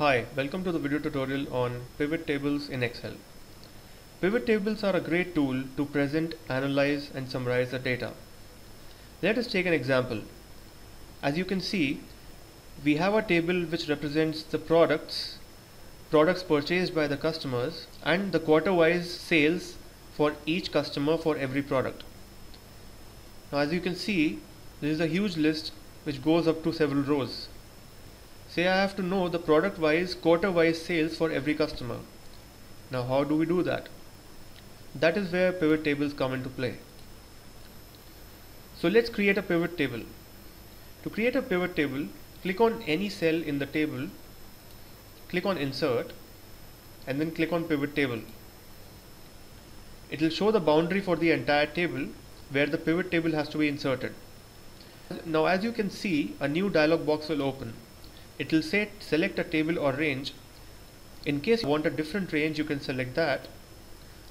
Hi, welcome to the video tutorial on pivot tables in Excel. Pivot tables are a great tool to present, analyze and summarize the data. Let us take an example. As you can see, we have a table which represents the products, products purchased by the customers and the quarter-wise sales for each customer for every product. Now as you can see, this is a huge list which goes up to several rows. Say I have to know the product wise, quarter wise sales for every customer. Now how do we do that? That is where pivot tables come into play. So let's create a pivot table. To create a pivot table, click on any cell in the table, click on insert and then click on pivot table. It will show the boundary for the entire table where the pivot table has to be inserted. Now as you can see, a new dialog box will open it will say select a table or range. In case you want a different range you can select that.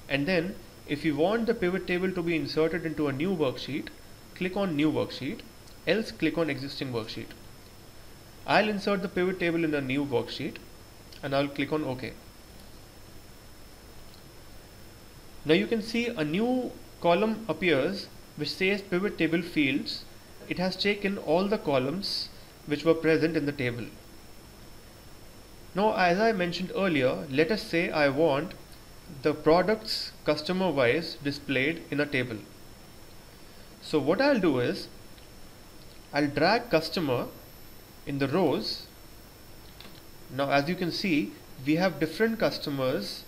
And then if you want the pivot table to be inserted into a new worksheet click on new worksheet. Else click on existing worksheet. I'll insert the pivot table in a new worksheet and I'll click on OK. Now you can see a new column appears which says pivot table fields. It has taken all the columns which were present in the table. Now as I mentioned earlier, let us say I want the products customer wise displayed in a table. So what I'll do is I'll drag customer in the rows. Now as you can see we have different customers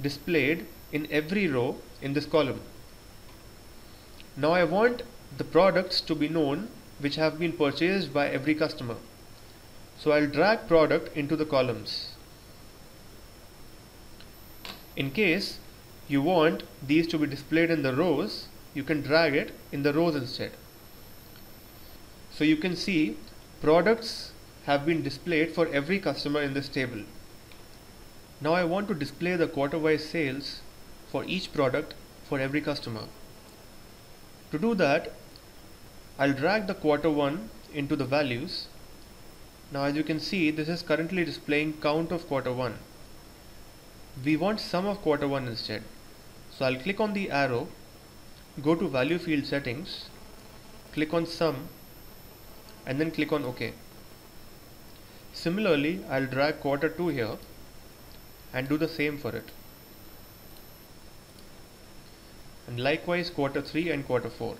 displayed in every row in this column. Now I want the products to be known which have been purchased by every customer. So I'll drag product into the columns. In case you want these to be displayed in the rows, you can drag it in the rows instead. So you can see products have been displayed for every customer in this table. Now I want to display the quarter-wise sales for each product for every customer. To do that, I'll drag the quarter one into the values. Now as you can see this is currently displaying count of quarter one. We want sum of quarter one instead. So I'll click on the arrow, go to value field settings, click on sum and then click on OK. Similarly, I'll drag quarter 2 here and do the same for it. And likewise quarter 3 and quarter 4.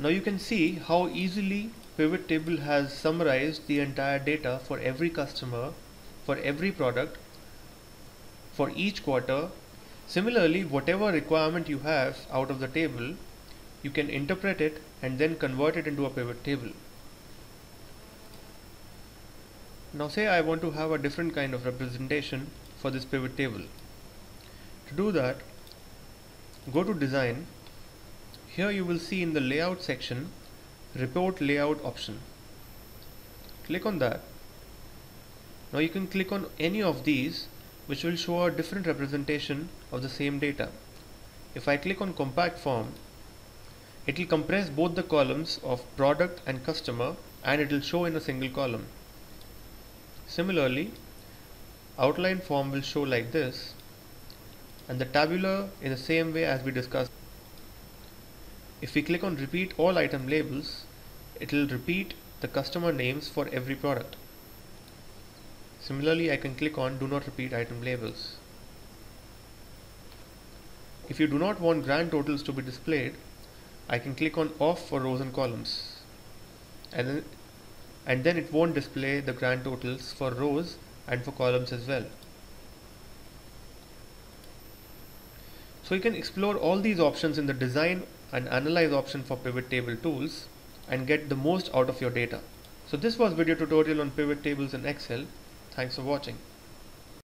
Now you can see how easily pivot table has summarized the entire data for every customer, for every product, for each quarter. Similarly, whatever requirement you have out of the table, you can interpret it and then convert it into a pivot table. Now say I want to have a different kind of representation for this pivot table. To do that, go to design here you will see in the layout section report layout option. Click on that. Now you can click on any of these which will show a different representation of the same data. If I click on compact form it will compress both the columns of product and customer and it will show in a single column. Similarly outline form will show like this and the tabular in the same way as we discussed if we click on repeat all item labels, it will repeat the customer names for every product. Similarly, I can click on do not repeat item labels. If you do not want grand totals to be displayed, I can click on off for rows and columns. And then, and then it won't display the grand totals for rows and for columns as well. So you can explore all these options in the design and analyze option for pivot table tools and get the most out of your data. So this was video tutorial on pivot tables in Excel. Thanks for watching.